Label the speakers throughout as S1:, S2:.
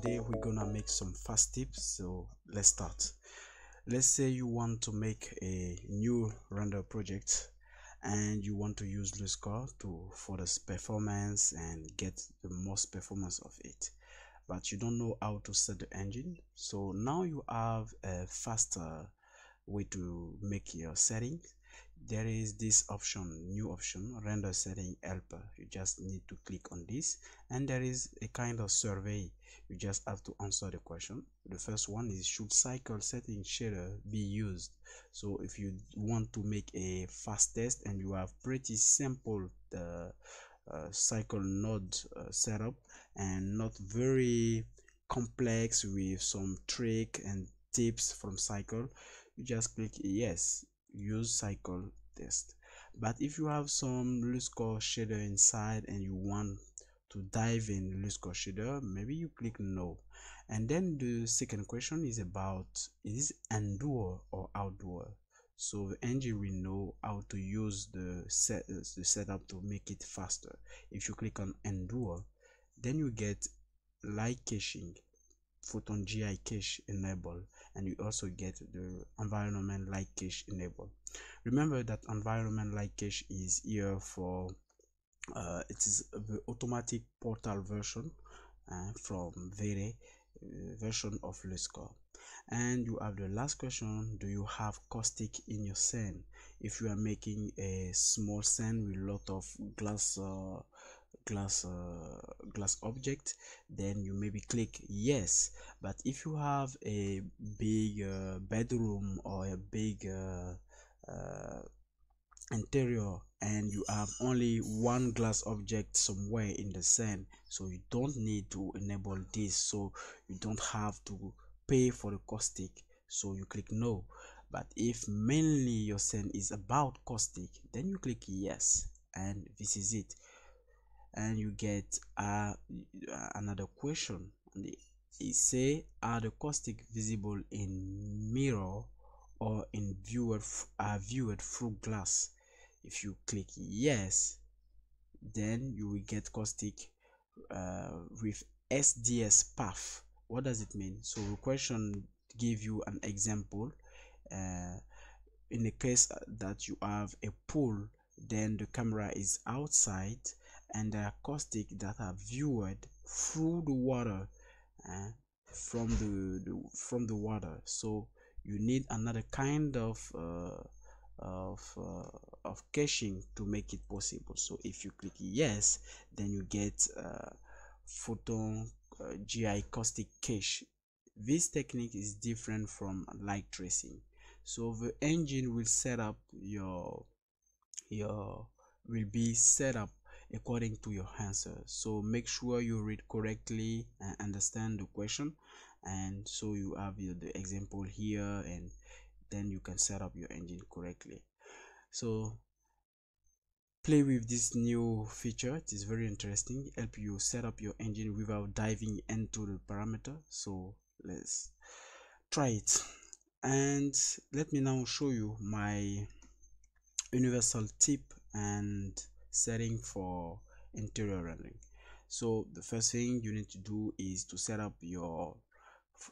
S1: today we're gonna make some fast tips so let's start. Let's say you want to make a new render project and you want to use LuxCore to for the performance and get the most performance of it but you don't know how to set the engine. So now you have a faster way to make your settings there is this option new option render setting helper. You just need to click on this and there is a kind of survey. You just have to answer the question. The first one is should cycle setting shader be used? So if you want to make a fast test and you have pretty simple uh, uh, cycle node uh, setup and not very complex with some trick and tips from cycle you just click yes use cycle test. But if you have some LuxCore shader inside and you want to dive in LuxCore shader maybe you click no. And then the second question is about is indoor or outdoor? So the engine will know how to use the set uh, the setup to make it faster. If you click on endure then you get light caching photon gi cache enable and you also get the environment light cache enable. Remember that environment light cache is here for uh, it is the automatic portal version uh, from very uh, version of LuxCore. And you have the last question do you have caustic in your scene if you are making a small scene with lot of glass uh, glass uh, glass object then you maybe click yes. But if you have a big uh, bedroom or a big uh, uh interior and you have only one glass object somewhere in the scene so you don't need to enable this. So you don't have to pay for the caustic so you click no. But if mainly your scene is about caustic then you click yes and this is it and you get uh, another question. It say are the caustic visible in mirror or in viewed are viewed through glass? If you click yes then you will get caustic uh, with SDS path. What does it mean? So the question give you an example. Uh, in the case that you have a pool then the camera is outside and the caustic that are viewed through the water uh, from the, the, from the water. So you need another kind of uh, of uh, of caching to make it possible. So if you click yes then you get uh, photon uh, gi caustic cache. This technique is different from light tracing. So the engine will set up your your will be set up according to your answer. So make sure you read correctly and understand the question. And so you have the example here and then you can set up your engine correctly. So play with this new feature. It is very interesting. Help you set up your engine without diving into the parameter. So let's try it. And let me now show you my universal tip and setting for interior rendering. So the first thing you need to do is to set up your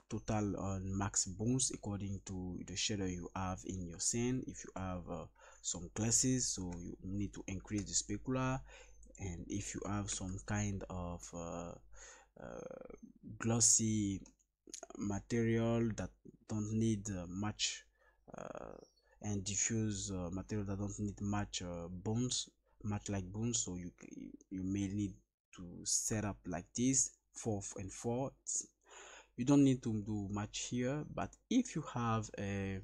S1: total on max bones according to the shader you have in your scene. If you have uh, some classes so you need to increase the specular. And if you have some kind of uh, uh, glossy material that don't need uh, much uh, and diffuse uh, material that don't need much bones much like bones so you you may need to set up like this four and four. It's, you don't need to do much here but if you have a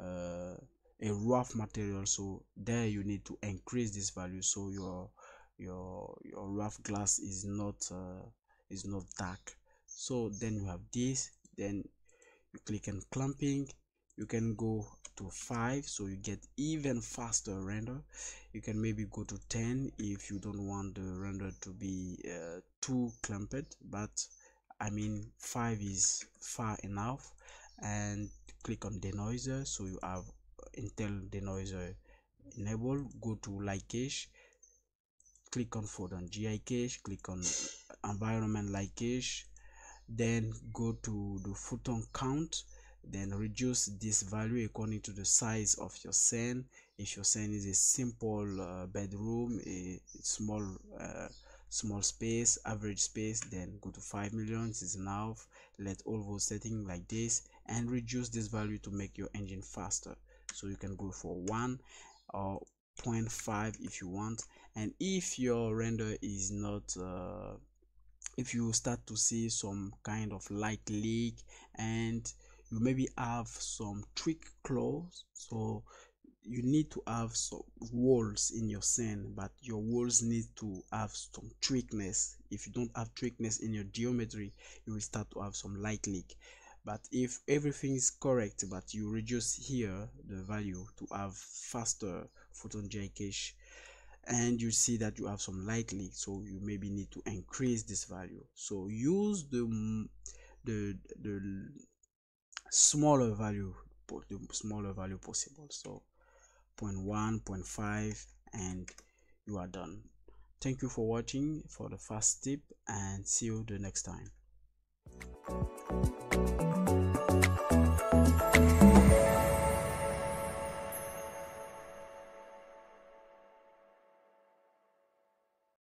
S1: uh, a rough material so there you need to increase this value so your your your rough glass is not uh, is not dark. So then you have this then you click on clamping you can go to 5 so you get even faster render. You can maybe go to 10 if you don't want the render to be uh, too clamped but I mean 5 is far enough. And click on denoiser so you have Intel denoiser enable go to light cache click on photon GI cache click on environment light cache. Then go to the photon count then reduce this value according to the size of your scene if your scene is a simple uh, bedroom a small uh, small space average space then go to 5 million is enough. Let all those settings like this and reduce this value to make your engine faster. So you can go for 1 or 0.5 if you want. And if your render is not uh, if you start to see some kind of light leak and you maybe have some tweak clause so you need to have some walls in your scene but your walls need to have some tweakness if you don't have tweakness in your geometry you will start to have some light leak. But if everything is correct but you reduce here the value to have faster photon j cache and you see that you have some light leak so you maybe need to increase this value. So use the the the smaller value the smaller value possible. So 0.1 0.5 and you are done. Thank you for watching for the first tip and see you the next time.